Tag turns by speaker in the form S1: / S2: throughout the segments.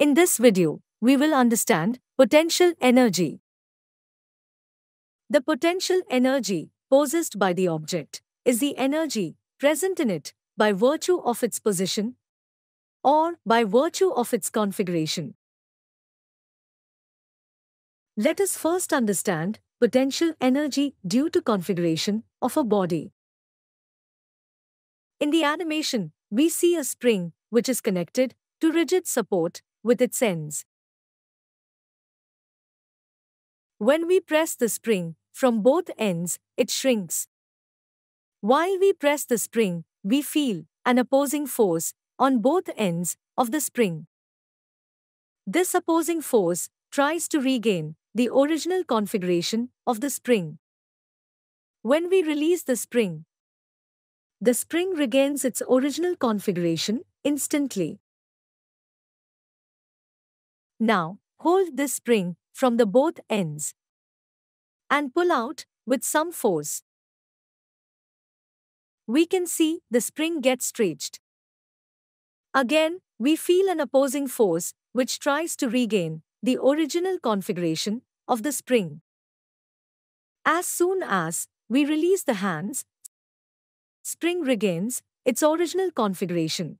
S1: In this video, we will understand potential energy. The potential energy possessed by the object is the energy present in it by virtue of its position or by virtue of its configuration. Let us first understand potential energy due to configuration of a body. In the animation, we see a spring which is connected to rigid support with its ends. When we press the spring from both ends, it shrinks. While we press the spring, we feel an opposing force on both ends of the spring. This opposing force tries to regain the original configuration of the spring. When we release the spring, the spring regains its original configuration instantly. Now, hold this spring from the both ends and pull out with some force. We can see the spring gets stretched. Again, we feel an opposing force which tries to regain the original configuration of the spring. As soon as we release the hands, spring regains its original configuration.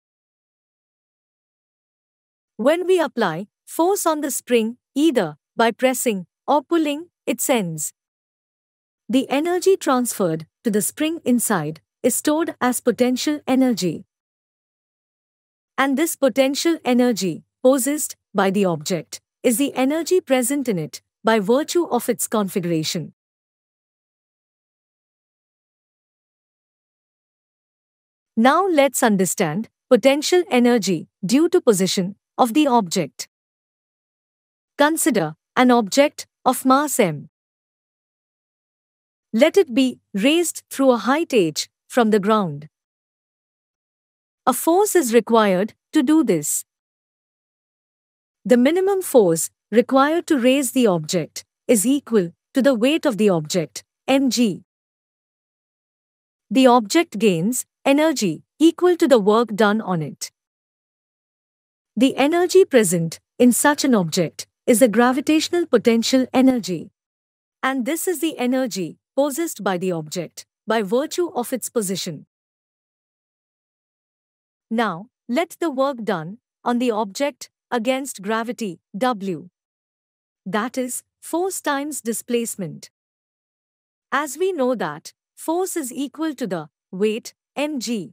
S1: When we apply force on the spring, either by pressing or pulling its ends, the energy transferred to the spring inside is stored as potential energy. And this potential energy, possessed by the object, is the energy present in it by virtue of its configuration. Now let's understand potential energy due to position of the object. Consider an object of mass m. Let it be raised through a height h from the ground. A force is required to do this. The minimum force required to raise the object is equal to the weight of the object, mg. The object gains energy equal to the work done on it. The energy present in such an object is the gravitational potential energy. And this is the energy possessed by the object by virtue of its position. Now, let the work done on the object against gravity W. That is, force times displacement. As we know that force is equal to the weight mg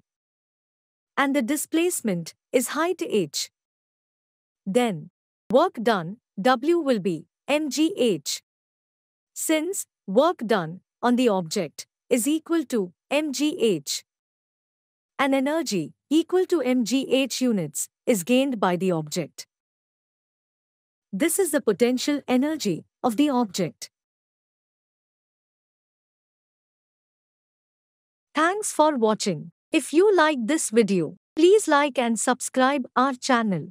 S1: and the displacement is height h. Then, work done, W will be mgh. Since work done on the object is equal to mgh, an energy equal to mgh units is gained by the object. This is the potential energy of the object. Thanks for watching. If you like this video, please like and subscribe our channel.